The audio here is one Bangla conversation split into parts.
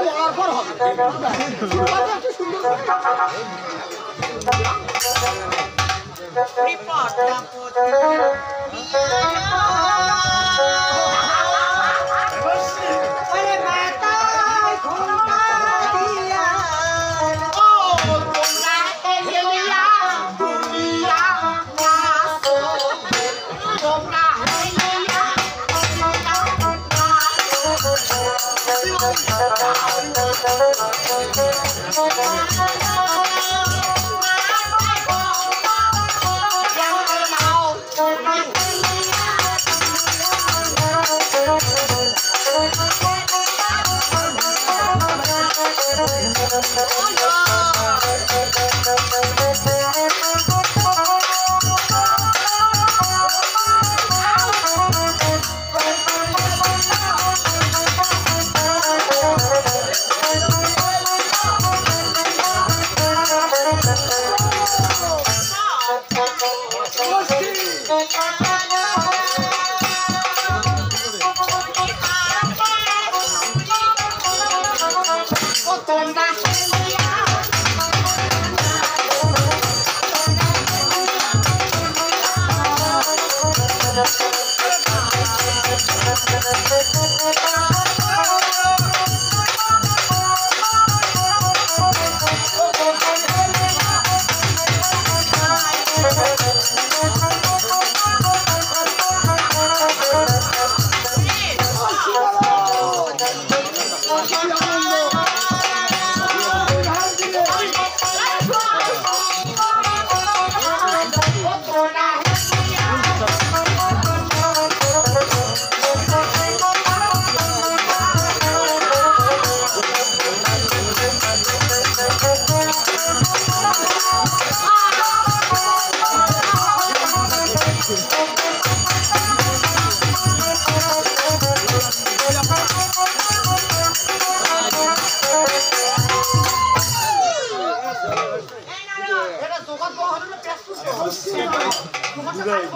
মরার পর হবে শুরুটাতে একটু সুন্দর করে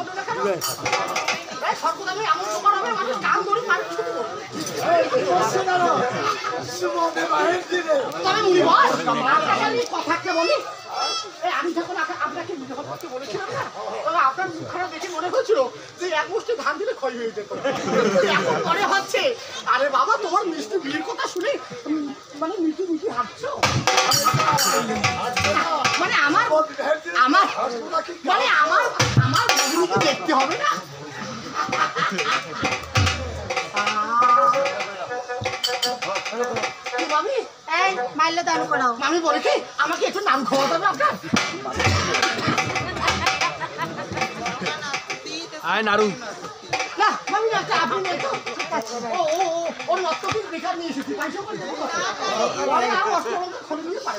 누가 উনি বল, আমি যখন আপনাকে করতে বলেছিলাম না, আপনার দেখে মনে হচ্ছিল যে এক মুষ্টি ধান দিলে ক্ষয় হয়ে। এখন মনে হচ্ছে, আরে বাবা তোমার মিষ্টি বিয়ের কথা শুনে মানে মিটি মিটি হাঁটছো? মানে আমার আমার মানে আমার আমার দেখতে হবে না? মামি এই মাইলে দান করো মামি বলে কি আমাকে একটু নাম খাওয়া দেবে আপনার। আয় নাড়ু না মামি না আপনি নেই তো। ও ও ও ওর নর্তকী বেকার নিয়ে এসেছি। পয়সা করে দেবো। কথা। আর অষ্টমঙ্গল খোলে নিয়ে পারে।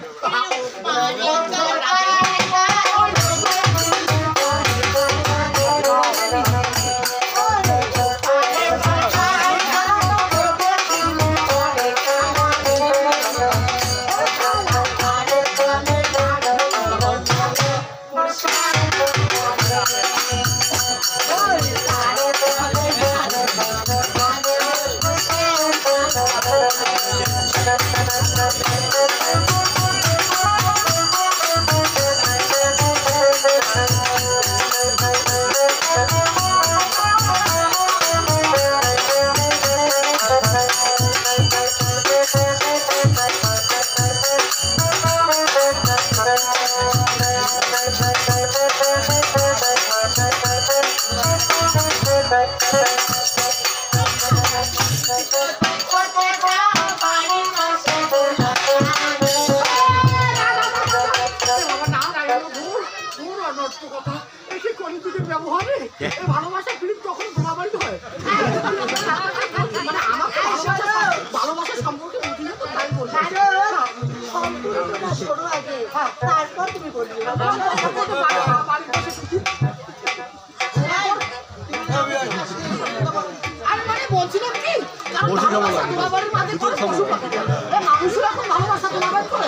তারপর তুমি বলবে আরে মানে বলছিলাম কি? মানুষও এখন ভালোবাসা তোমার করে।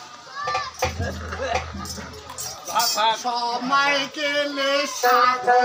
সময় গেলে সাথে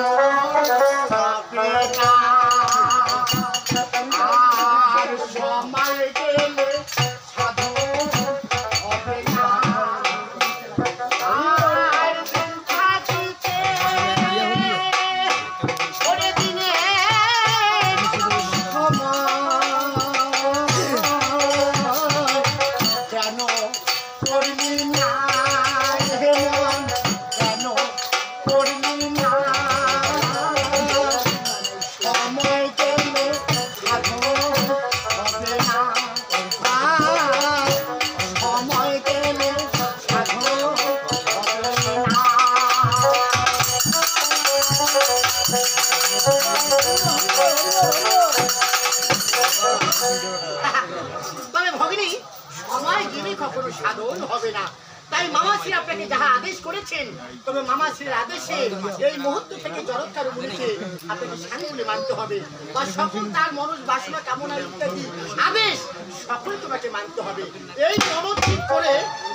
তবে ভগিনী সময় গেলে কখনো সাধন হবে না। তাই মামাশ্রী আপনাকে যাহা আদেশ করেছেন, তবে মামাশ্রীর আদেশে এই মুহূর্ত থেকে জরৎকার মুনিকে আপনাকে স্বামী বলে মানতে হবে। বা সকল তার মনস বাসনা কামনা ইত্যাদি আদেশ সকল তোমাকে মানতে হবে। এই মনত ঠিক করে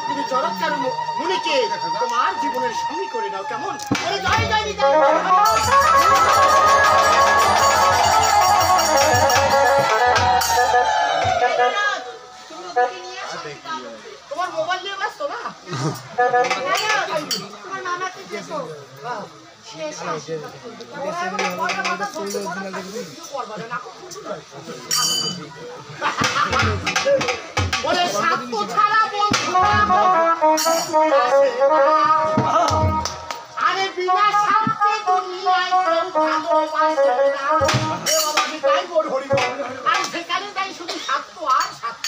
তুমি জরৎকার মুনিকে তোমার জীবনের স্বামী করে নাও। কেমন? জয় জয় আরে বিনা। আর সেখানে তাই শুধু স্বার্থ আর স্বার্থ।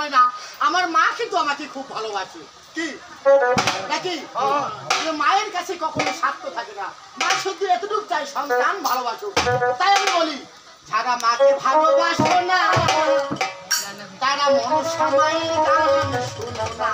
চলে না। আমার মা কিন্তু আমাকে খুব ভালোবাসে। কি? মায়ের কাছে কখনো স্বার্থ থাকে না। মা শুধু এতটুকু চাই সন্তান ভালোবাসো। তাই আমি বলি, যারা মাকে ভালোবাসো না, তারা মনসামায়ের গান শোনো না।